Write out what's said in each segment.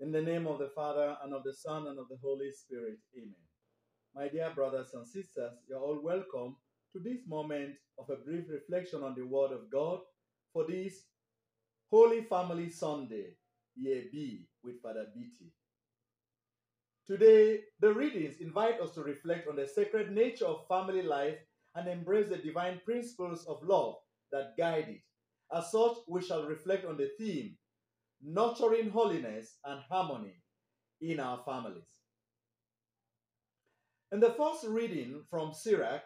In the name of the Father, and of the Son, and of the Holy Spirit. Amen. My dear brothers and sisters, you're all welcome to this moment of a brief reflection on the Word of God for this Holy Family Sunday, Year B, with Father BT. Today, the readings invite us to reflect on the sacred nature of family life and embrace the divine principles of love that guide it. As such, we shall reflect on the theme nurturing holiness and harmony in our families. In the first reading from Sirach,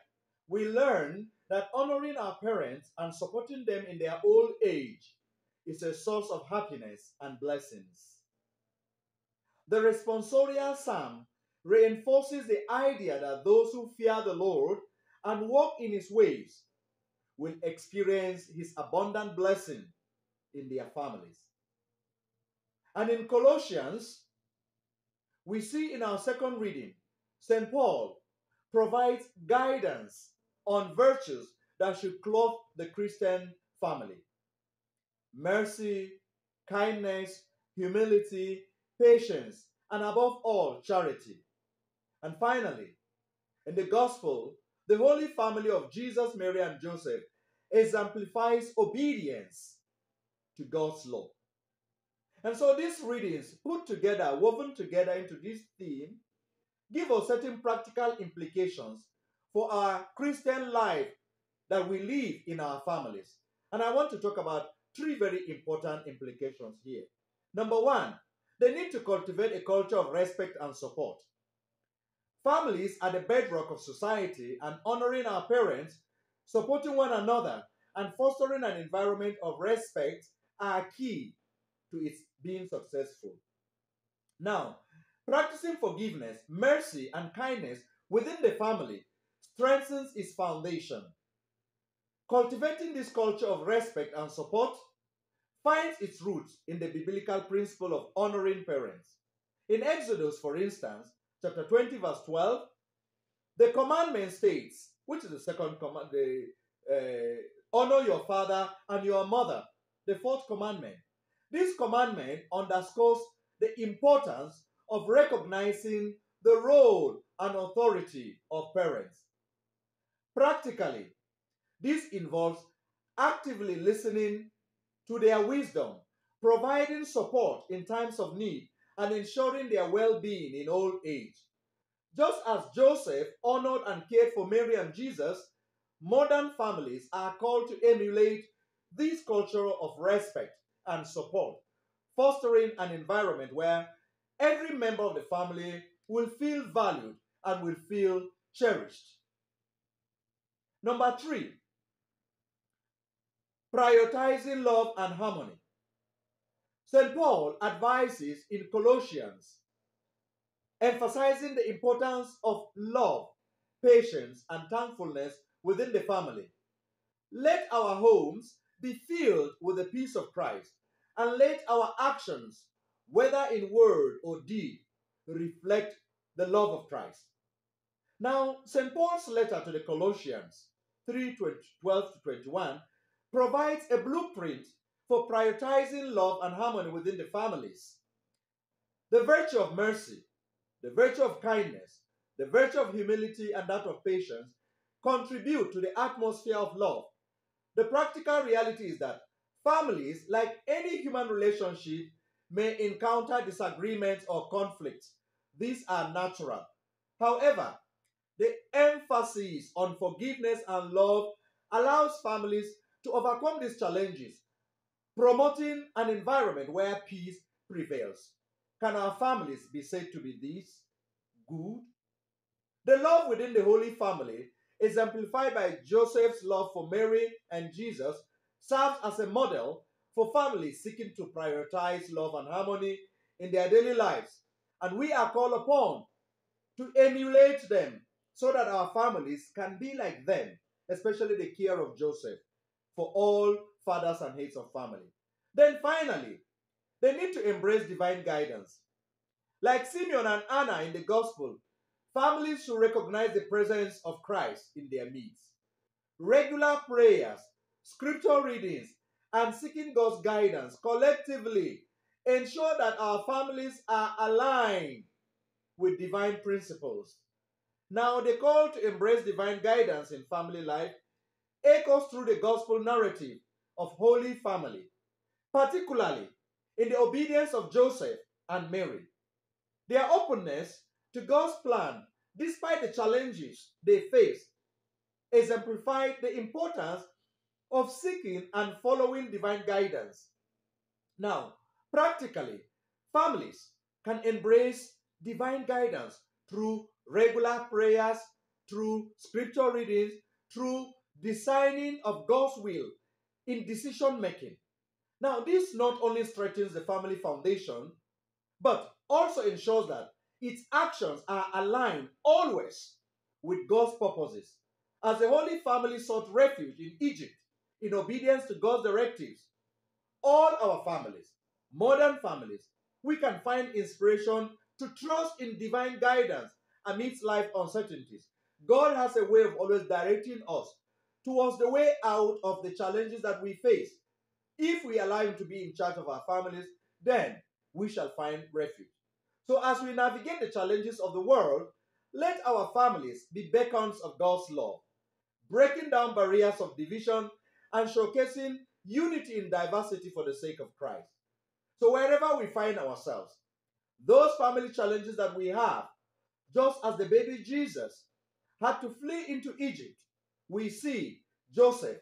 we learn that honoring our parents and supporting them in their old age is a source of happiness and blessings. The responsorial psalm reinforces the idea that those who fear the Lord and walk in his ways will experience his abundant blessing in their families. And in Colossians, we see in our second reading, St. Paul provides guidance on virtues that should clothe the Christian family mercy, kindness, humility, patience, and above all, charity. And finally, in the gospel, the Holy Family of Jesus, Mary, and Joseph exemplifies obedience to God's law. And so these readings put together, woven together into this theme, give us certain practical implications for our Christian life that we live in our families. And I want to talk about three very important implications here. Number one, they need to cultivate a culture of respect and support. Families are the bedrock of society, and honoring our parents, supporting one another, and fostering an environment of respect are key to its being successful. Now, practicing forgiveness, mercy, and kindness within the family strengthens its foundation. Cultivating this culture of respect and support finds its roots in the biblical principle of honoring parents. In Exodus, for instance, chapter 20, verse 12, the commandment states, which is the second command, the uh, honor your father and your mother, the fourth commandment. This commandment underscores the importance of recognizing the role and authority of parents. Practically, this involves actively listening to their wisdom, providing support in times of need, and ensuring their well being in old age. Just as Joseph honored and cared for Mary and Jesus, modern families are called to emulate this culture of respect and support, fostering an environment where every member of the family will feel valued and will feel cherished. Number three, prioritizing love and harmony. St. Paul advises in Colossians, emphasizing the importance of love, patience, and thankfulness within the family. Let our homes be filled with the peace of Christ, and let our actions, whether in word or deed, reflect the love of Christ. Now, St. Paul's letter to the Colossians 3 12 to 21 provides a blueprint for prioritizing love and harmony within the families. The virtue of mercy, the virtue of kindness, the virtue of humility, and that of patience contribute to the atmosphere of love. The practical reality is that families, like any human relationship, may encounter disagreements or conflicts. These are natural. However, the emphasis on forgiveness and love allows families to overcome these challenges, promoting an environment where peace prevails. Can our families be said to be this good? The love within the Holy Family, exemplified by Joseph's love for Mary and Jesus, serves as a model for families seeking to prioritize love and harmony in their daily lives. And we are called upon to emulate them so that our families can be like them, especially the care of Joseph for all fathers and heads of family. Then finally, they need to embrace divine guidance. Like Simeon and Anna in the gospel, families should recognize the presence of Christ in their midst. Regular prayers, scripture readings, and seeking God's guidance collectively ensure that our families are aligned with divine principles. Now, the call to embrace divine guidance in family life echoes through the gospel narrative of Holy Family, particularly in the obedience of Joseph and Mary. Their openness to God's plan, despite the challenges they faced, exemplified the importance of seeking and following divine guidance. Now, practically, families can embrace divine guidance through regular prayers, through scripture readings, through designing of God's will in decision making. Now, this not only strengthens the family foundation, but also ensures that its actions are aligned always with God's purposes. As the Holy Family sought refuge in Egypt in obedience to God's directives, all our families, modern families, we can find inspiration to trust in divine guidance amidst life uncertainties. God has a way of always directing us towards the way out of the challenges that we face. If we allow Him to be in charge of our families, then we shall find refuge. So, as we navigate the challenges of the world, let our families be beacons of God's love, breaking down barriers of division and showcasing unity in diversity for the sake of Christ. So, wherever we find ourselves, those family challenges that we have, just as the baby Jesus had to flee into Egypt, we see Joseph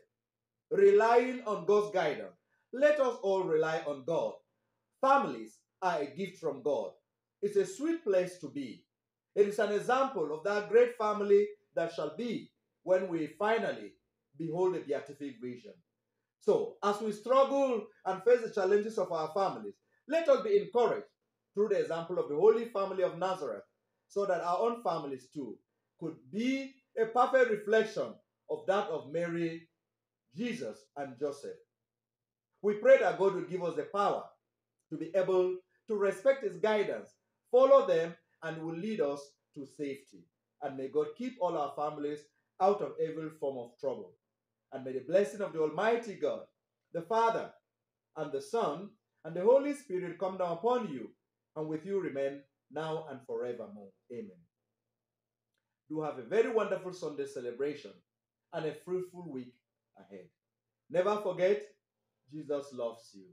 relying on God's guidance. Let us all rely on God. Families are a gift from God. It's a sweet place to be. It is an example of that great family that shall be when we finally behold the beatific vision. So, as we struggle and face the challenges of our families, let us be encouraged through the example of the Holy Family of Nazareth, so that our own families too could be a perfect reflection of that of Mary, Jesus, and Joseph. We pray that God will give us the power to be able to respect His guidance, follow them, and will lead us to safety. And may God keep all our families out of every form of trouble. And may the blessing of the Almighty God, the Father, and the Son, and the Holy Spirit come down upon you, and with you remain now and forevermore. Amen. Do have a very wonderful Sunday celebration and a fruitful week ahead. Never forget, Jesus loves you.